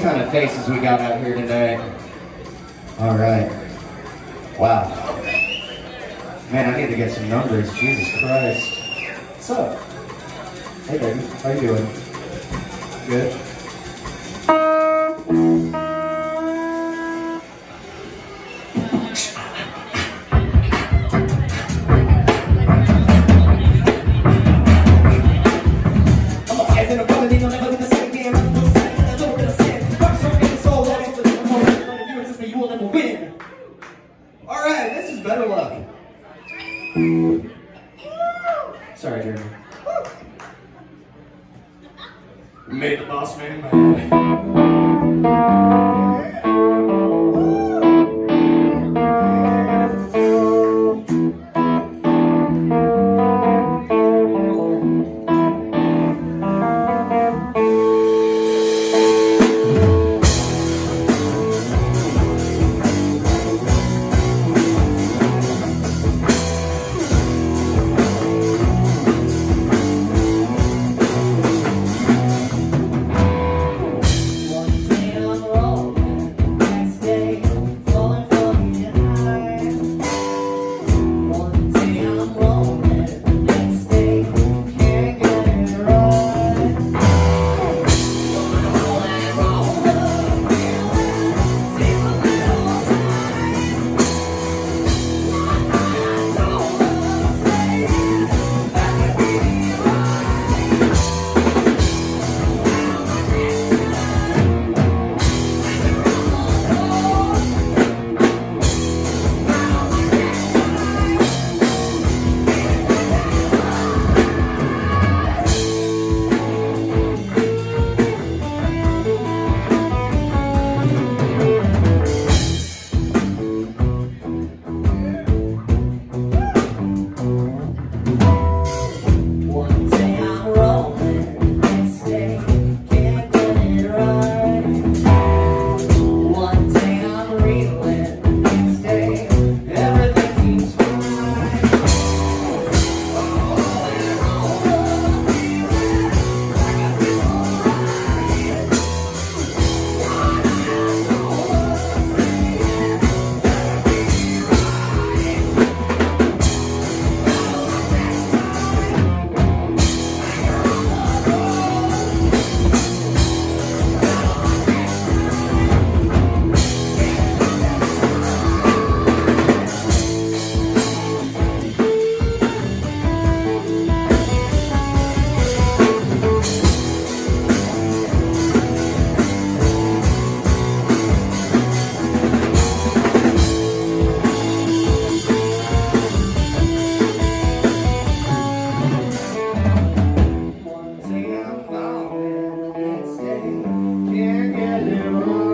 kind of faces we got out here today. All right. Wow. Man, I need to get some numbers. Jesus Christ. What's up? Hey, baby. How you doing? Good. Sorry, Jeremy. Made the boss man mad. One